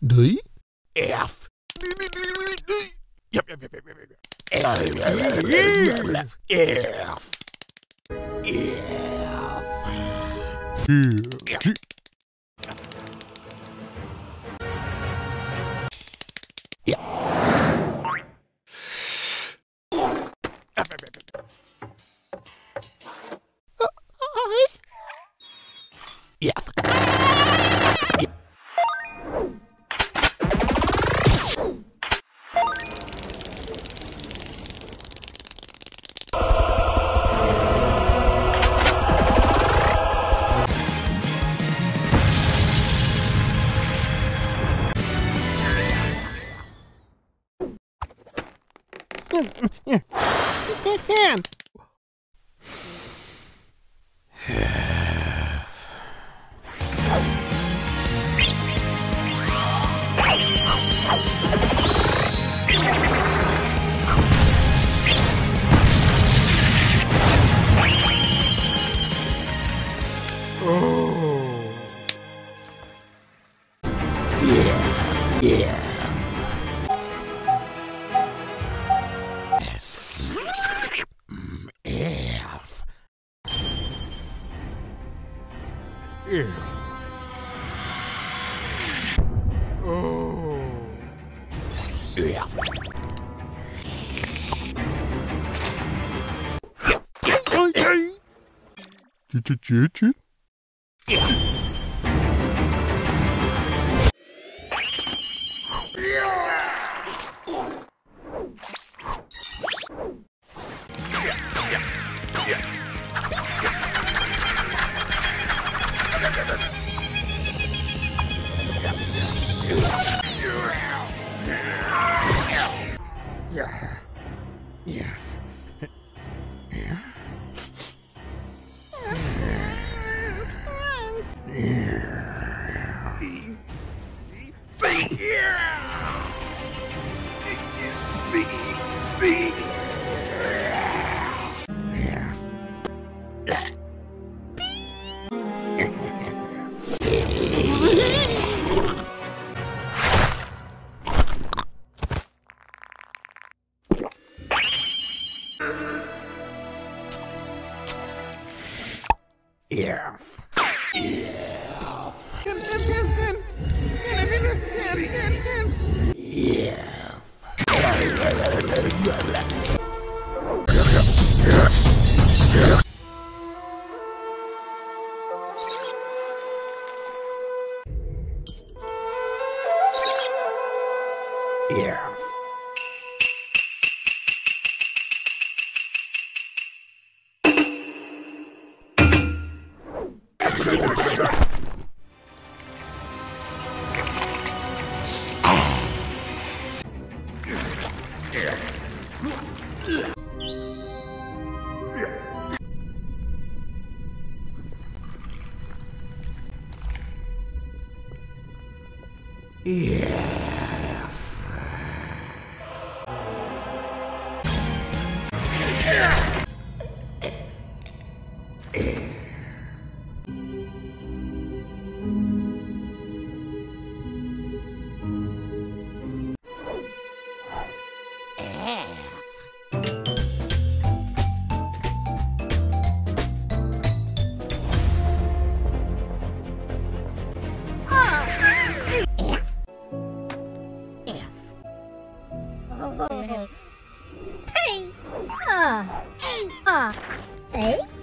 D? F. F. Can. F. F. Ch ch ch ch. F. Yeah. yeah. 啊啊，哎。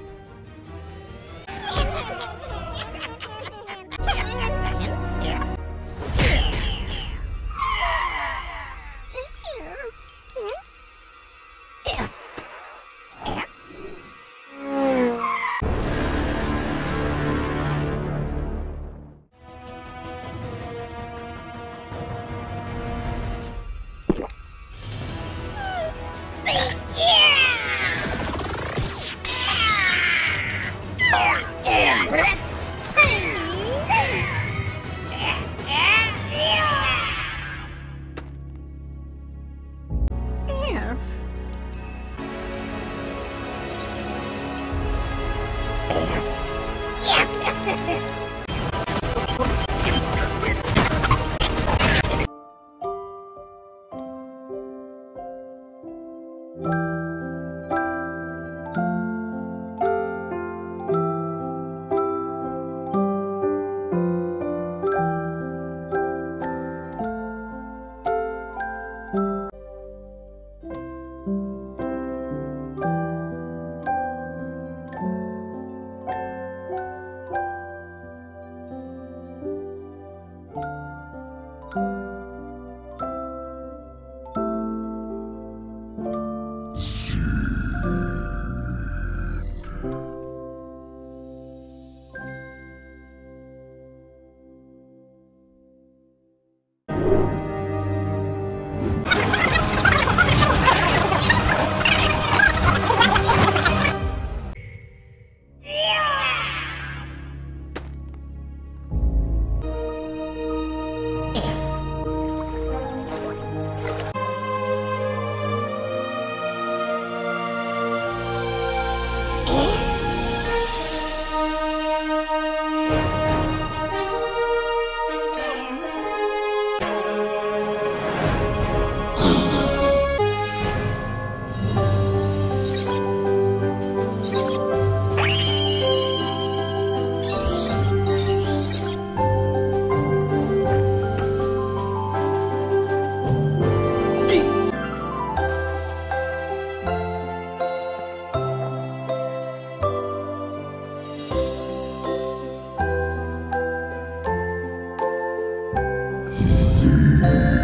Yeah. Bye.